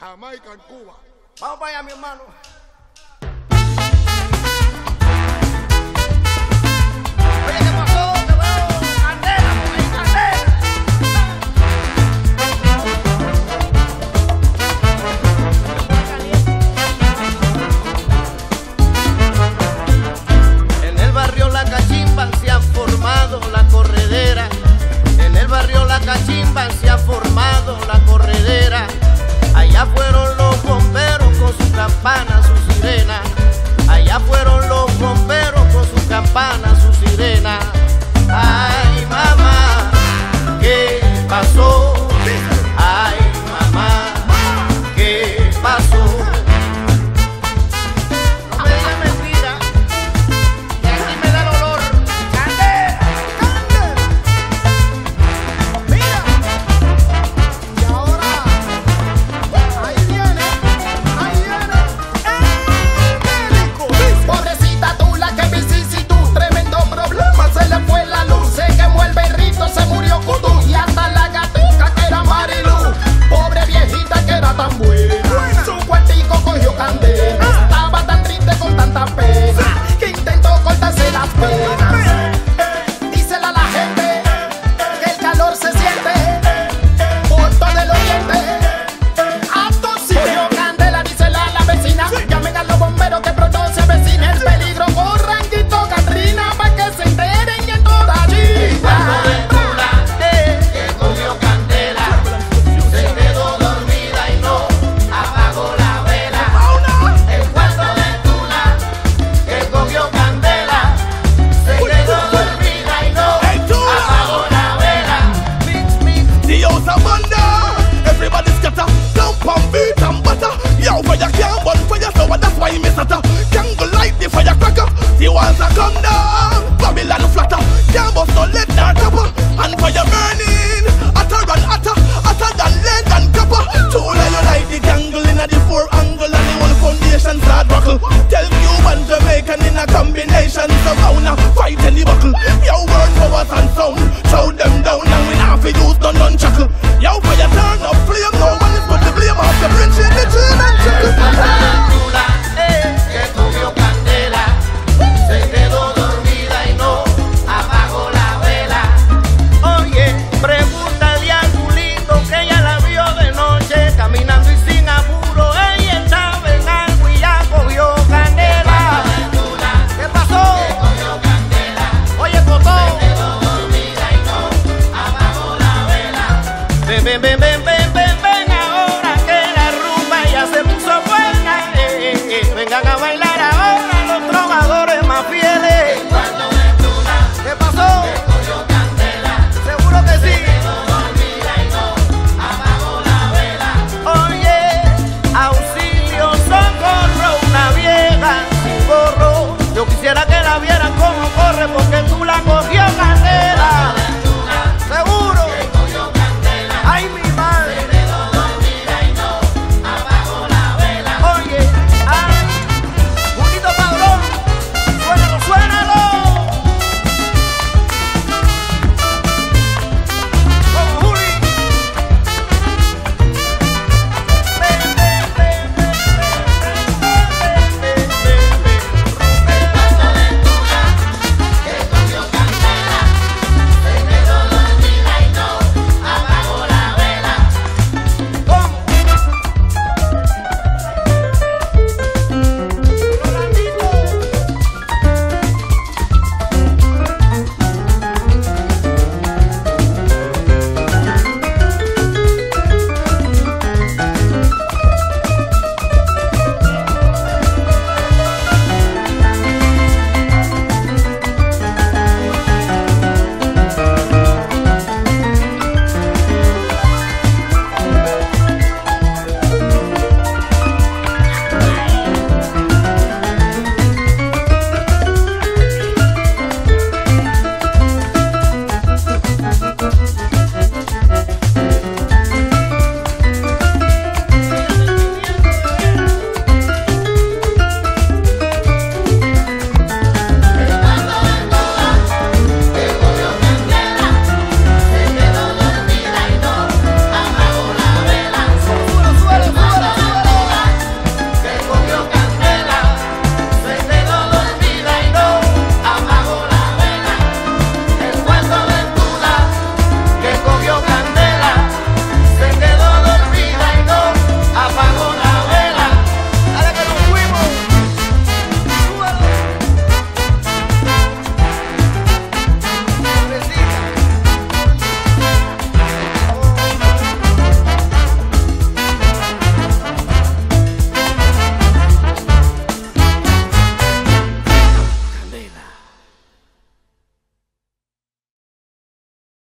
Jamaica en Cuba. Vamos para allá, mi hermano. Oye, ¿qué? house of wonder. Everybody scatter, dump and beat and butter. Yo, fire can't burn fire, so that's why me satta. Can't go light the firecracker, the walls are come down. Babylon flatter, can't bust no lead nor copper. And fire burning, hotter and hotter, hotter than lead and copper. Too late you light the candle in the four angle and the whole foundation start buckle. Tell you one Jamaican in a combination, so now fight any buckle.